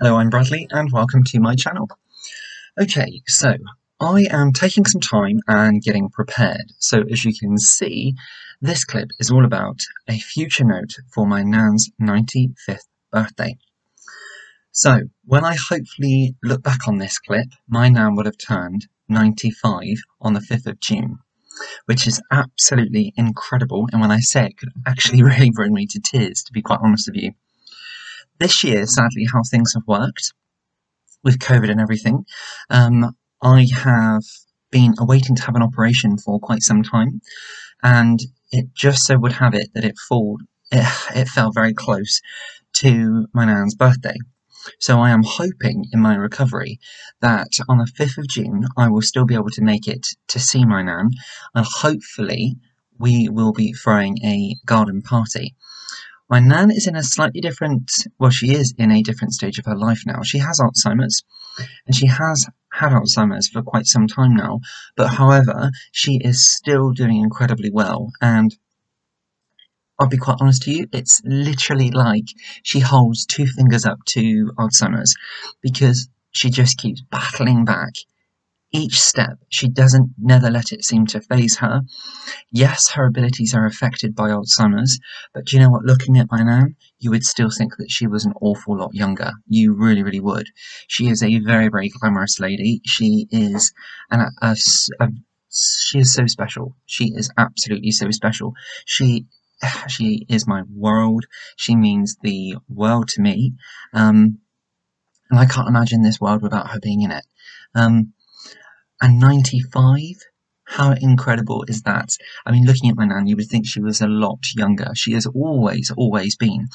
Hello, I'm Bradley and welcome to my channel. Okay, so I am taking some time and getting prepared. So as you can see, this clip is all about a future note for my Nan's 95th birthday. So when I hopefully look back on this clip, my Nan would have turned 95 on the 5th of June, which is absolutely incredible. And when I say it, could actually really bring me to tears, to be quite honest with you. This year, sadly, how things have worked with COVID and everything, um, I have been awaiting to have an operation for quite some time, and it just so would have it that it fall it, it fell very close to my nan's birthday. So I am hoping in my recovery that on the 5th of June I will still be able to make it to see my nan, and hopefully we will be throwing a garden party. My nan is in a slightly different, well, she is in a different stage of her life now. She has Alzheimer's, and she has had Alzheimer's for quite some time now, but however, she is still doing incredibly well, and I'll be quite honest to you, it's literally like she holds two fingers up to Alzheimer's because she just keeps battling back each step, she doesn't never let it seem to phase her. Yes, her abilities are affected by Alzheimer's, but do you know what? Looking at my nan, you would still think that she was an awful lot younger. You really, really would. She is a very, very glamorous lady. She is an, a, a, she is so special. She is absolutely so special. She she is my world. She means the world to me. Um, and I can't imagine this world without her being in it. Um, and 95? How incredible is that? I mean, looking at my nan, you would think she was a lot younger. She has always, always been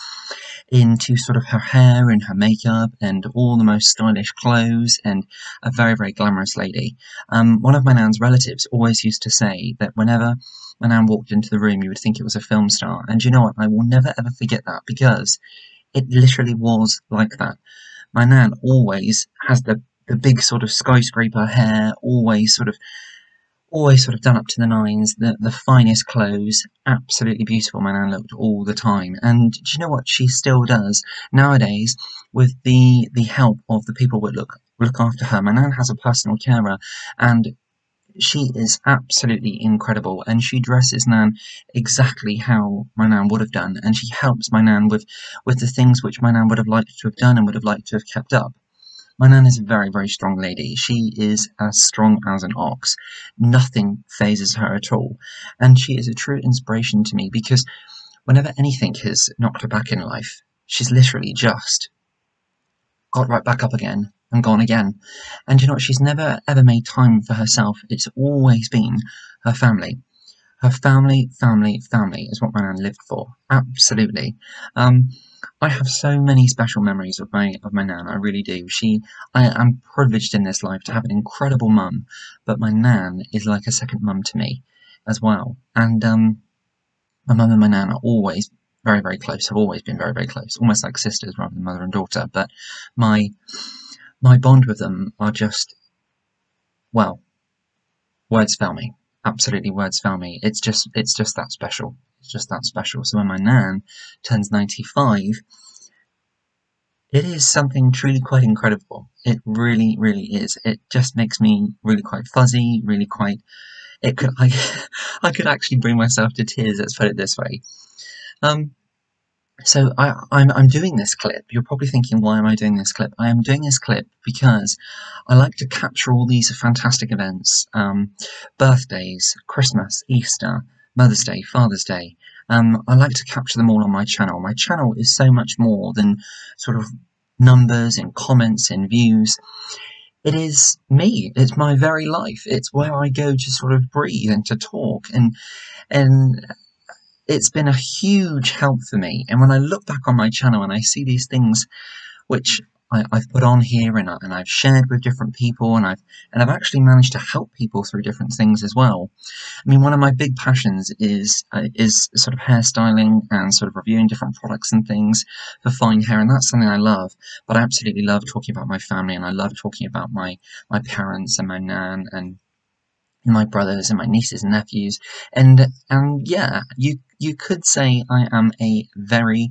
into sort of her hair and her makeup and all the most stylish clothes and a very, very glamorous lady. Um, one of my nan's relatives always used to say that whenever my nan walked into the room, you would think it was a film star. And you know what? I will never ever forget that because it literally was like that. My nan always has the the big sort of skyscraper hair, always sort of always sort of done up to the nines, the, the finest clothes, absolutely beautiful my nan looked all the time. And do you know what she still does nowadays with the the help of the people that look look after her? My nan has a personal carer and she is absolutely incredible and she dresses Nan exactly how my Nan would have done and she helps my Nan with, with the things which my Nan would have liked to have done and would have liked to have kept up. My nan is a very, very strong lady. She is as strong as an ox. Nothing phases her at all. And she is a true inspiration to me because whenever anything has knocked her back in life, she's literally just got right back up again and gone again. And you know what? She's never ever made time for herself. It's always been her family. Her family, family, family is what my nan lived for. Absolutely. Um, I have so many special memories of my of my nan. I really do. She, I am privileged in this life to have an incredible mum, but my nan is like a second mum to me, as well. And um, my mum and my nan are always very very close. Have always been very very close, almost like sisters rather than mother and daughter. But my my bond with them are just, well, words fail me absolutely words fail me. It's just it's just that special. It's just that special. So when my nan turns 95, it is something truly quite incredible. It really, really is. It just makes me really quite fuzzy, really quite. It could I, I could actually bring myself to tears. Let's put it this way. Um, so I, I'm, I'm doing this clip. You're probably thinking, why am I doing this clip? I am doing this clip because I like to capture all these fantastic events. Um, birthdays, Christmas, Easter, Mother's Day, Father's Day. Um, I like to capture them all on my channel. My channel is so much more than sort of numbers and comments and views. It is me. It's my very life. It's where I go to sort of breathe and to talk and and it's been a huge help for me. And when I look back on my channel and I see these things which I, have put on here and, I, and I've shared with different people and I've and I've actually managed to help people through different things as well. I mean, one of my big passions is uh, is sort of hairstyling and sort of reviewing different products and things for fine hair, and that's something I love. But I absolutely love talking about my family and I love talking about my my parents and my nan and my brothers and my nieces and nephews and and yeah you you could say i am a very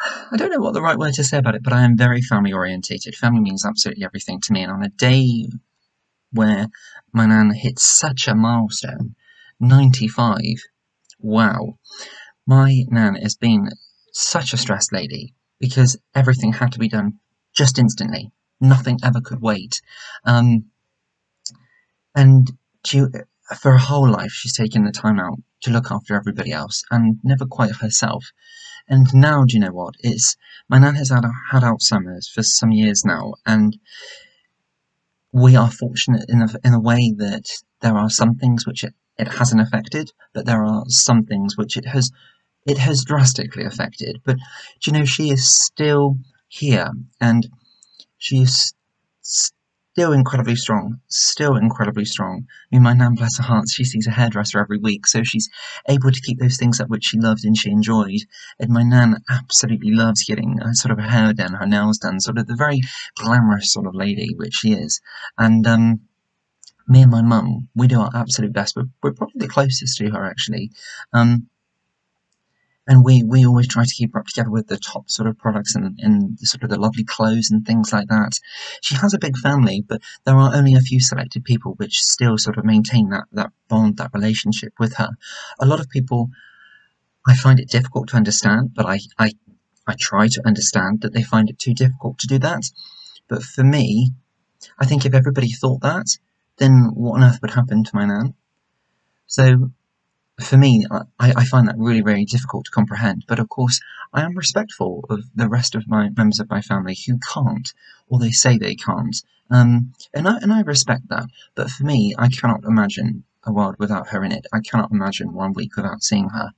I don't know what the right word to say about it, but I am very family orientated. Family means absolutely everything to me. And on a day where my nan hit such a milestone, 95, wow. My nan has been such a stressed lady because everything had to be done just instantly. Nothing ever could wait. Um, and she, for her whole life, she's taken the time out to look after everybody else and never quite herself. And now, do you know what? It's my nan has had had Alzheimer's for some years now, and we are fortunate in a, in a way that there are some things which it, it hasn't affected, but there are some things which it has it has drastically affected. But do you know she is still here, and she is still incredibly strong, still incredibly strong. I mean, my nan, bless her heart, she sees a hairdresser every week, so she's able to keep those things up which she loved and she enjoyed. And my nan absolutely loves getting a, sort of her hair done, her nails done, sort of the very glamorous sort of lady which she is. And um, me and my mum, we do our absolute best. We're, we're probably the closest to her actually. Um, and we, we always try to keep her up together with the top sort of products and, and sort of the lovely clothes and things like that. She has a big family, but there are only a few selected people which still sort of maintain that, that bond, that relationship with her. A lot of people, I find it difficult to understand, but I, I, I try to understand that they find it too difficult to do that. But for me, I think if everybody thought that, then what on earth would happen to my nan? So for me, I, I find that really, really difficult to comprehend. But of course, I am respectful of the rest of my members of my family who can't, or they say they can't. Um, and I and I respect that. But for me, I cannot imagine a world without her in it. I cannot imagine one week without seeing her.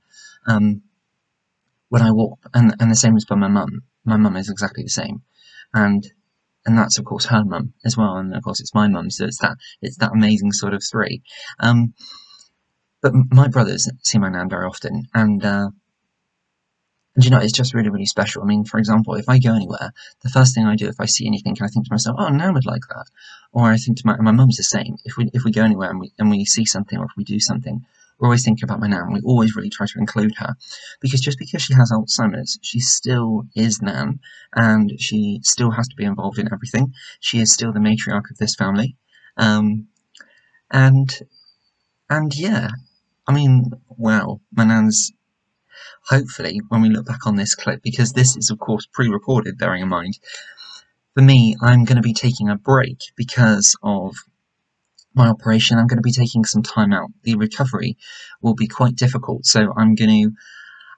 Um, when I walk, and and the same as for my mum. My mum is exactly the same, and and that's of course her mum as well. And of course, it's my mum. So it's that it's that amazing sort of three. Um, but my brothers see my nan very often, and uh, and you know, it's just really, really special. I mean, for example, if I go anywhere, the first thing I do if I see anything, I think to myself, "Oh, Nan would like that," or I think to my my mum's the same. If we if we go anywhere and we and we see something, or if we do something, we're always thinking about my nan. We always really try to include her, because just because she has Alzheimer's, she still is nan, and she still has to be involved in everything. She is still the matriarch of this family, um, and and yeah, I mean, wow, my hopefully when we look back on this clip, because this is of course pre-recorded, bearing in mind, for me, I'm going to be taking a break because of my operation. I'm going to be taking some time out. The recovery will be quite difficult, so I'm going to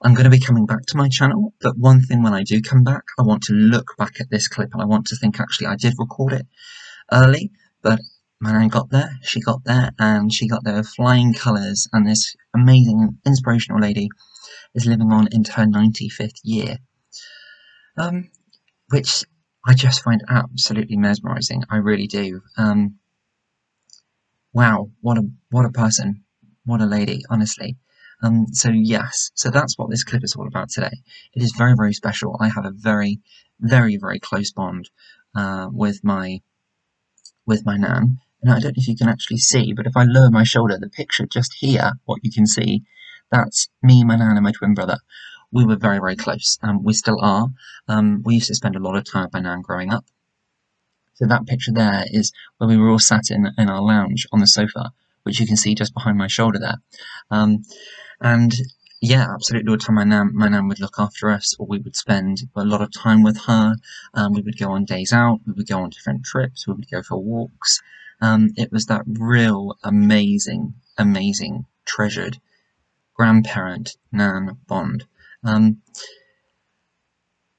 I'm going to be coming back to my channel, but one thing when I do come back, I want to look back at this clip and I want to think actually I did record it early, but Manan got there, she got there, and she got there flying colours, and this amazing, inspirational lady is living on into her 95th year. Um, which I just find absolutely mesmerising. I really do. Um, wow, what a what a person, what a lady, honestly. Um, so yes, so that's what this clip is all about today. It is very very special. I have a very very very close bond uh, with my with my nan, and I don't know if you can actually see, but if I lower my shoulder, the picture just here, what you can see, that's me, my nan, and my twin brother. We were very, very close. Um, we still are. Um, we used to spend a lot of time with my nan growing up. So that picture there is where we were all sat in, in our lounge on the sofa, which you can see just behind my shoulder there. Um, and yeah, absolutely. All the time my nan, my nan would look after us, or we would spend a lot of time with her. Um, we would go on days out. We would go on different trips. We would go for walks. Um, it was that real amazing, amazing, treasured grandparent Nan Bond. Um,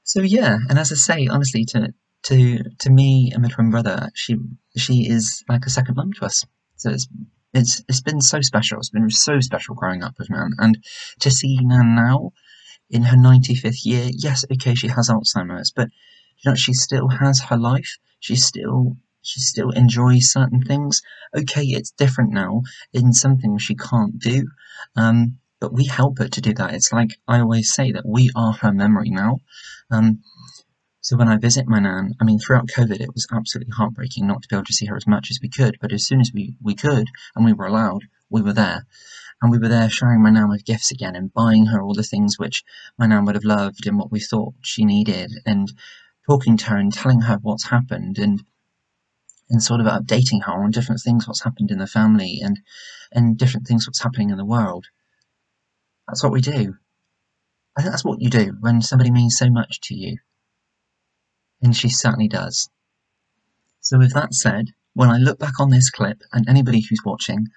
so yeah, and as I say, honestly, to to to me and my twin brother, she she is like a second mum to us. So it's it's it's been so special. It's been so special growing up with Nan, and to see Nan now in her 95th year. Yes, okay, she has Alzheimer's, but you know she still has her life. She still she still enjoys certain things. Okay, it's different now in some things she can't do, um, but we help her to do that. It's like I always say that we are her memory now. Um, so when I visit my nan, I mean, throughout COVID, it was absolutely heartbreaking not to be able to see her as much as we could. But as soon as we, we could and we were allowed, we were there. And we were there showering my nan with gifts again and buying her all the things which my nan would have loved and what we thought she needed and talking to her and telling her what's happened and and sort of updating her on different things what's happened in the family and and different things what's happening in the world. That's what we do. I think that's what you do when somebody means so much to you. And she certainly does. So with that said, when I look back on this clip, and anybody who's watching,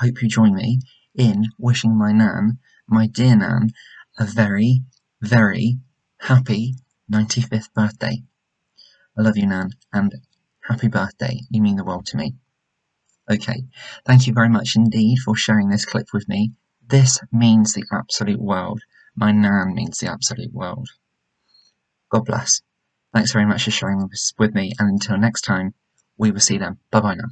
I hope you join me in wishing my Nan, my dear Nan, a very, very happy 95th birthday. I love you, Nan, and happy birthday. You mean the world to me. Okay, thank you very much indeed for sharing this clip with me. This means the absolute world. My Nan means the absolute world. God bless. Thanks very much for sharing this with me, and until next time, we will see them. Bye bye now.